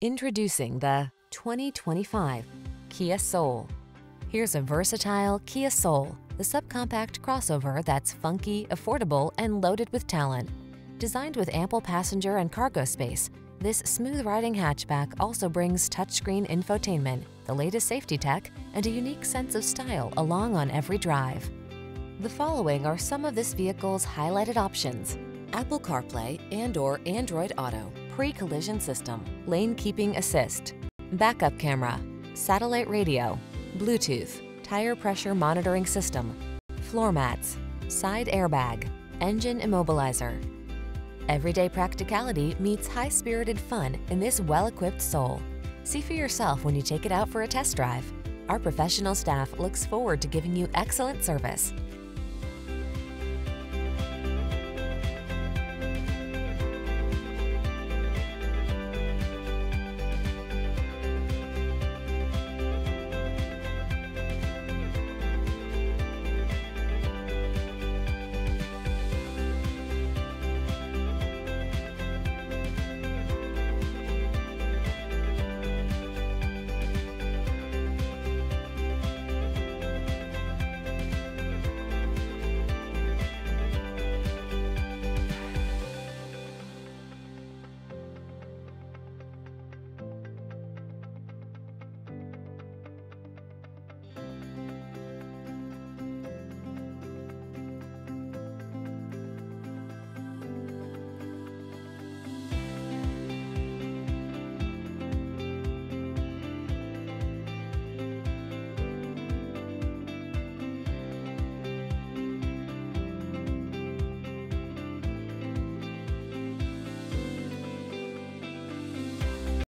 Introducing the 2025 Kia Soul. Here's a versatile Kia Soul, the subcompact crossover that's funky, affordable, and loaded with talent. Designed with ample passenger and cargo space, this smooth-riding hatchback also brings touchscreen infotainment, the latest safety tech, and a unique sense of style along on every drive. The following are some of this vehicle's highlighted options. Apple CarPlay and or Android Auto, pre-collision system, lane keeping assist, backup camera, satellite radio, Bluetooth, tire pressure monitoring system, floor mats, side airbag, engine immobilizer. Everyday practicality meets high-spirited fun in this well-equipped Soul. See for yourself when you take it out for a test drive. Our professional staff looks forward to giving you excellent service.